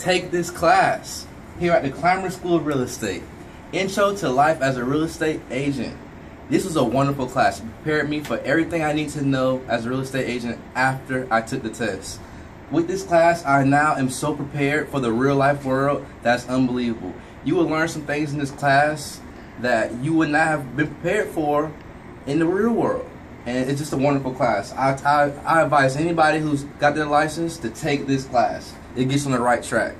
take this class here at the Climer School of Real Estate. Intro to Life as a Real Estate Agent. This was a wonderful class. It prepared me for everything I need to know as a real estate agent after I took the test. With this class, I now am so prepared for the real life world that's unbelievable. You will learn some things in this class that you would not have been prepared for in the real world. And it's just a wonderful class. I, I, I advise anybody who's got their license to take this class. It gets on the right track.